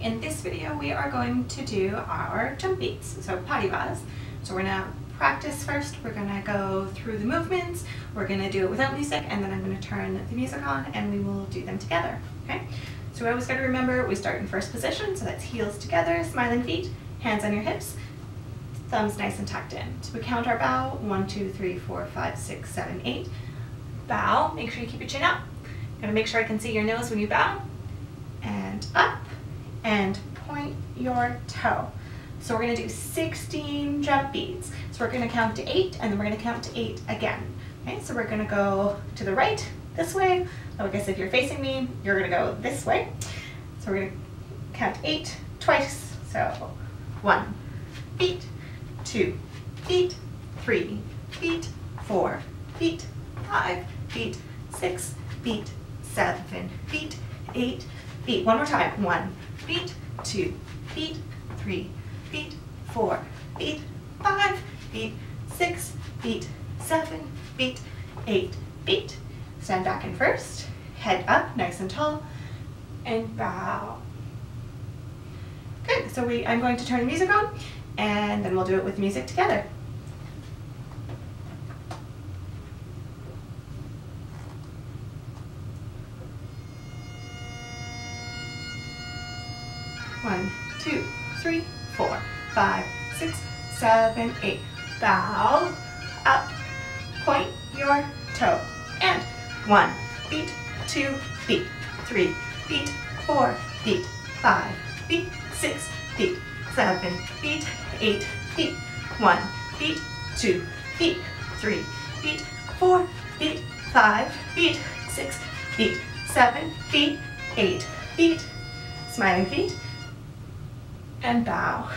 in this video we are going to do our jump beats, so pas de bas. So we're gonna practice first, we're gonna go through the movements, we're gonna do it without music, and then I'm gonna turn the music on and we will do them together, okay? So we always gotta remember, we start in first position, so that's heels together, smiling feet, hands on your hips, thumbs nice and tucked in. So we count our bow, one, two, three, four, five, six, seven, eight. Bow, make sure you keep your chin up. Gonna make sure I can see your nose when you bow, and up, and point your toe. So we're gonna do 16 jump beats. So we're gonna count to eight and then we're gonna count to eight again. Okay, so we're gonna go to the right this way. So I guess if you're facing me, you're gonna go this way. So we're gonna count eight twice. So one, beat, two, beat, three, beat, four, beat, five, beat, six, beat, seven, beat, eight, beat. One more time. One, beat, two, beat, three, beat, four, beat, five, beat, six, beat, seven, beat, eight, beat. Stand back in first, head up nice and tall, and bow. Good, so we, I'm going to turn the music on, and then we'll do it with music together. One, two, three, four, five, six, seven, eight. Bow, up, point your toe. And one, beat, two, beat, three, beat, four, beat, five, beat, six, beat, seven, beat, eight, beat, one, beat, two, beat, three, beat, four, beat, five, beat, six, beat, seven, beat, eight, beat, smiling feet, and bow.